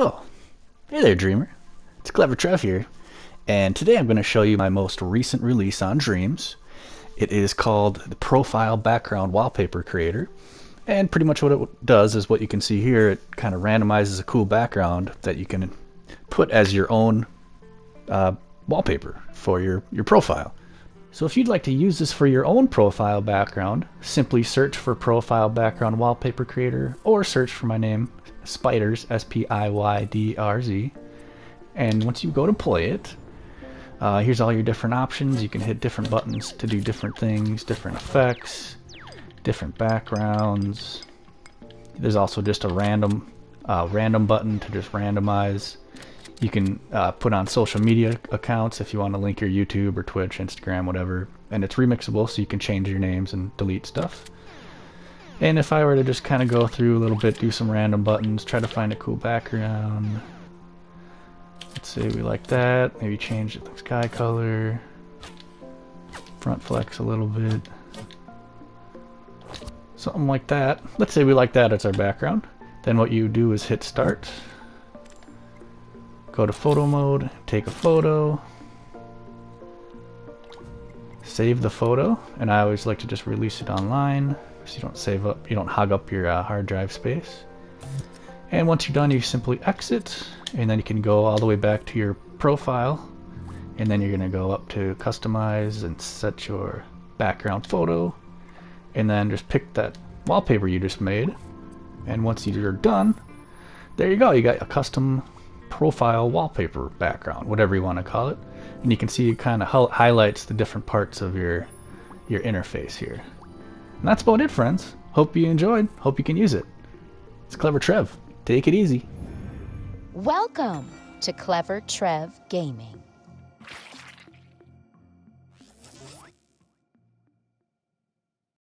Oh, hey there, Dreamer. It's Clever Trev here, and today I'm going to show you my most recent release on Dreams. It is called the Profile Background Wallpaper Creator, and pretty much what it does is what you can see here. It kind of randomizes a cool background that you can put as your own uh, wallpaper for your, your profile. So if you'd like to use this for your own profile background, simply search for Profile Background Wallpaper Creator or search for my name, Spiydrz, S-P-I-Y-D-R-Z. And once you go to play it, uh, here's all your different options. You can hit different buttons to do different things, different effects, different backgrounds. There's also just a random uh, random button to just randomize. You can uh, put on social media accounts if you want to link your YouTube or Twitch, Instagram, whatever. And it's remixable, so you can change your names and delete stuff. And if I were to just kind of go through a little bit, do some random buttons, try to find a cool background. Let's say we like that. Maybe change the sky color. Front flex a little bit. Something like that. Let's say we like that as our background. Then what you do is hit start. Go to photo mode, take a photo. Save the photo, and I always like to just release it online so you don't save up, you don't hog up your uh, hard drive space. And once you're done, you simply exit, and then you can go all the way back to your profile, and then you're going to go up to customize and set your background photo, and then just pick that wallpaper you just made. And once you're done, there you go, you got a custom profile wallpaper background, whatever you want to call it. And you can see it kind of highlights the different parts of your your interface here. And that's about it, friends. Hope you enjoyed. Hope you can use it. It's Clever Trev. Take it easy. Welcome to Clever Trev Gaming.